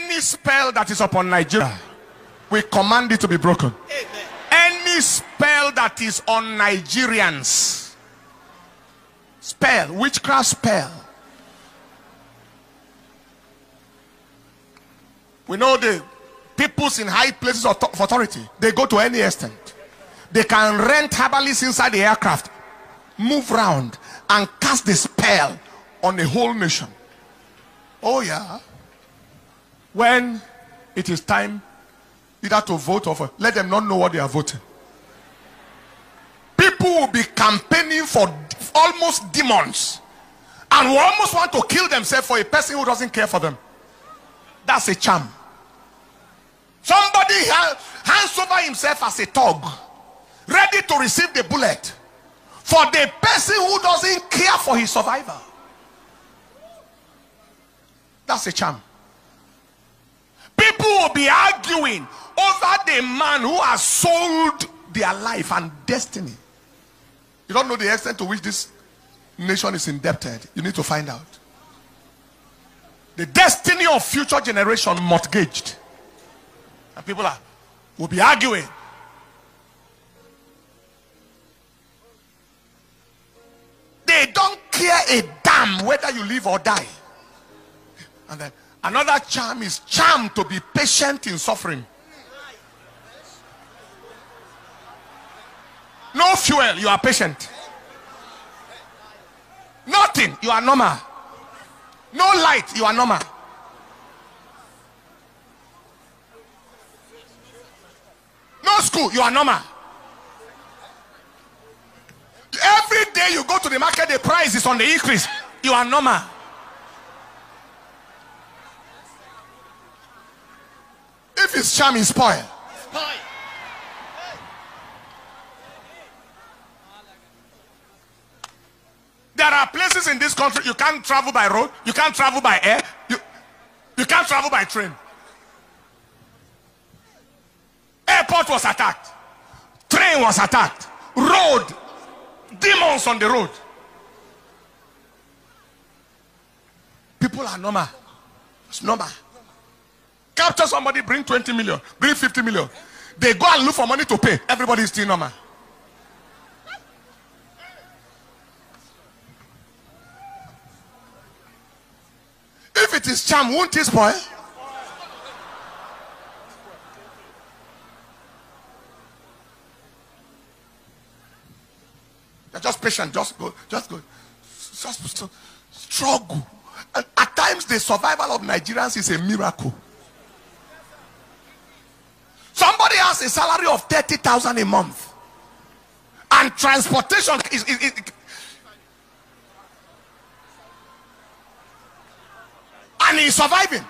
Any spell that is upon Nigeria, we command it to be broken. Any spell that is on Nigerians, spell, witchcraft spell. We know the peoples in high places of of authority, they go to any extent. They can rent herbalists inside the aircraft, move round, and cast the spell on the whole nation. Oh, yeah. When it is time either to vote or for, let them not know what they are voting. People will be campaigning for almost demons and will almost want to kill themselves for a person who doesn't care for them. That's a charm. Somebody ha- hands over himself as a thug, ready to receive the bullet for the person who doesn't care for his survival. That's a charm. People will be arguing over the man who has sold their life and destiny. You don't know the extent to which this nation is indebted. You need to find out. The destiny of future generation mortgaged. And people are will be arguing. They don't care a damn whether you live or die. And then another charm is charm to be patient in suffering. No fuel, you are patient. Nothing, you are normal. No light, you are normal. No school, you are normal. Every day you go to the market, the price is on the increase. You are normal. If his charm there are places in this country you can't travel by road, you can't travel by air, you, you can't travel by train. Airport was attacked, train was attacked, road, demons on the road. People are normal. It's normal. Capture somebody, bring 20 million, bring 50 million. They go and look for money to pay. Everybody is still normal. If it is charm, won't it spoil? You're just patient, just go, just go. Just st- struggle. And at times, the survival of Nigerians is a miracle. Somebody has a salary of 30,000 a month, and transportation is, is, is and he's surviving.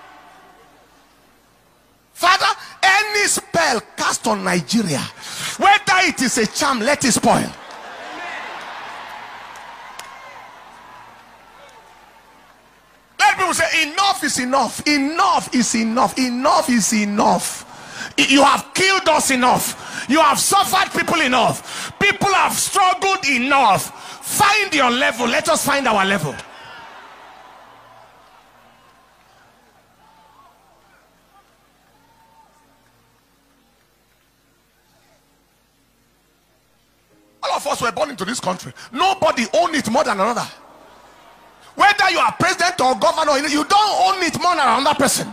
Father, any spell cast on Nigeria, whether it is a charm, let it spoil. Let people say, enough is enough. Enough is enough. Enough is enough. You have killed us enough. You have suffered people enough. People have struggled enough. Find your level. Let us find our level. All of us were born into this country. Nobody own it more than another. Whether you are president or governor, you don't own it more than another person.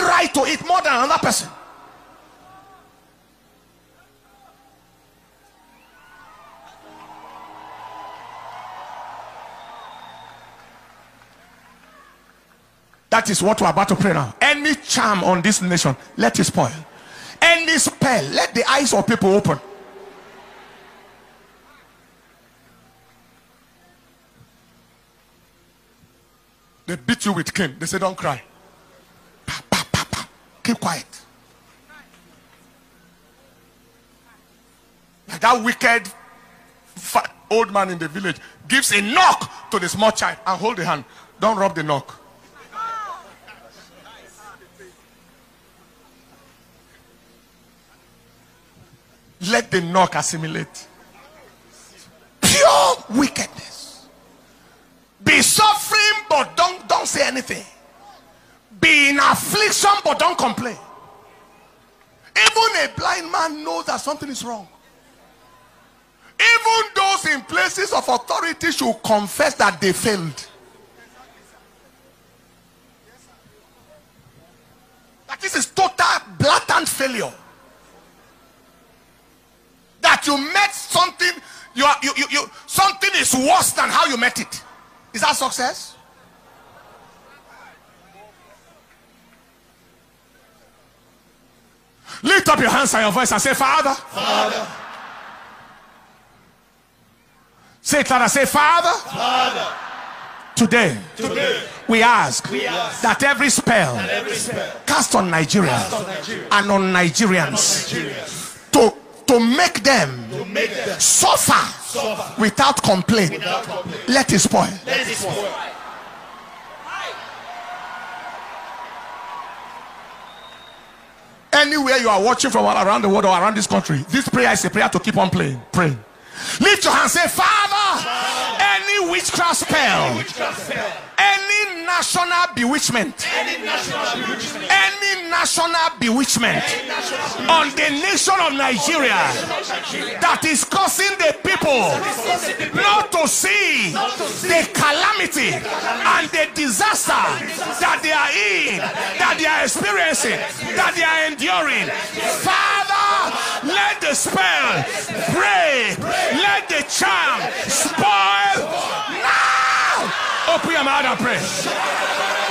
Right to it more than another person. That is what we're about to pray now. Any charm on this nation, let it spoil. Any spell, let the eyes of people open. They beat you with cane. They say, Don't cry. Quiet. Like that wicked old man in the village gives a knock to the small child and hold the hand. Don't rub the knock. Let the knock assimilate. Pure wickedness. Be suffering, but don't don't say anything. Be in affliction, but don't complain. Even a blind man knows that something is wrong. Even those in places of authority should confess that they failed. That this is total blatant failure. That you met something, you are you, you, you something is worse than how you met it. Is that success? Lift up your hands and your voice and say, Father. Father. Say it louder. Say, Father. Father. Today, Today. we ask, We ask that every spell that every spell cast on Nigeria on Nigeria and on Nigerians Nigerians to, to make them to make them suffer suffer without complaint, without complaint. let it spoil. Let it spoil. Anywhere you are watching from all around the world or around this country, this prayer is a prayer to keep on playing, praying. Lift your hand, say, Father, any witchcraft spell, Witchcraft spell. Any national bewitchment, Any national bewitchment. any national bewitchment on the nation of Nigeria that is causing the people not to see the calamity and the disaster that they are in, that they are experiencing, that they are enduring. Father, let the spell break, let the charm spoil. Open your mouth and pray.